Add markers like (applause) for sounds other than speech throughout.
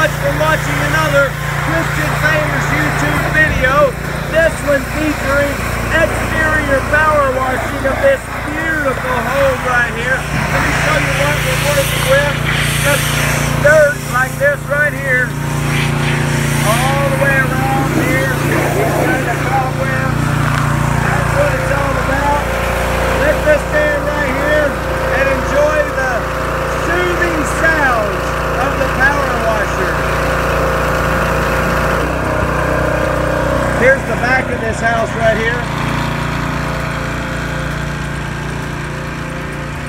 much for watching another Christian Famous YouTube video. This one featuring exterior power washing of this beautiful home right here. Let me show you what we're working with. Just dirt like this right here. All the way around here. These kind of cobwebs. That's what it's all about. Let this stand right here and enjoy the soothing sounds of the power washer. Here's the back of this house right here.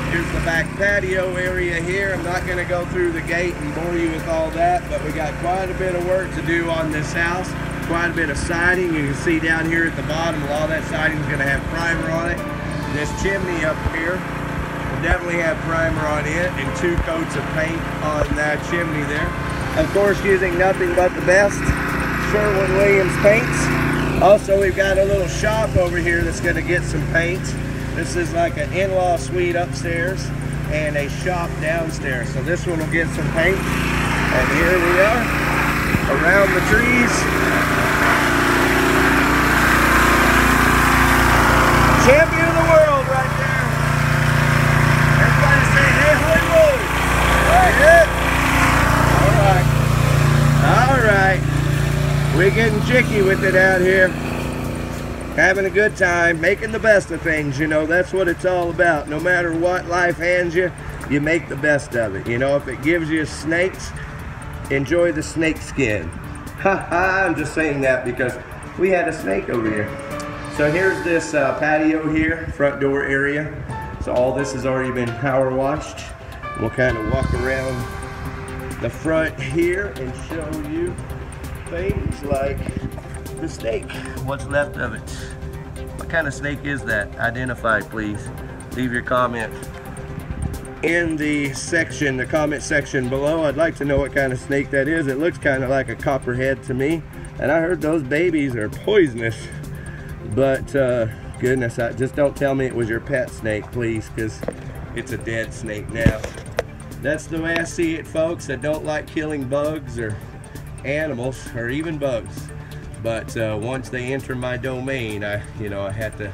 Here's the back patio area here. I'm not going to go through the gate and bore you with all that, but we got quite a bit of work to do on this house. Quite a bit of siding. You can see down here at the bottom, a lot of that siding is going to have primer on it. This chimney up here will definitely have primer on it and two coats of paint on that chimney there. Of course, using nothing but the best Sherwin-Williams paints. Also, we've got a little shop over here that's going to get some paint. This is like an in-law suite upstairs and a shop downstairs. So this one will get some paint. And here we are around the trees. Champion of the world right there. Everybody say, hey, hoy, hoy. All right. All right. We're getting jicky with it out here having a good time, making the best of things. You know, that's what it's all about. No matter what life hands you, you make the best of it. You know, if it gives you snakes, enjoy the snake skin. (laughs) I'm just saying that because we had a snake over here. So here's this uh, patio here, front door area. So all this has already been power washed. We'll kind of walk around the front here and show you things like the snake, what's left of it. What kind of snake is that? Identify, please. Leave your comment in the section, the comment section below. I'd like to know what kind of snake that is. It looks kind of like a copperhead to me. And I heard those babies are poisonous. But uh, goodness, I, just don't tell me it was your pet snake, please, because it's a dead snake now. That's the way I see it, folks. I don't like killing bugs or animals or even bugs. But uh, once they enter my domain I you know I had to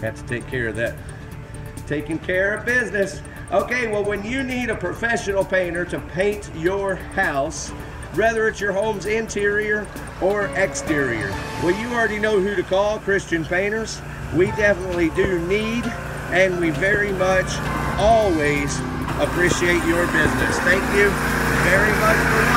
had to take care of that. Taking care of business. Okay well when you need a professional painter to paint your house whether it's your home's interior or exterior well you already know who to call Christian painters. We definitely do need and we very much always appreciate your business. Thank you very much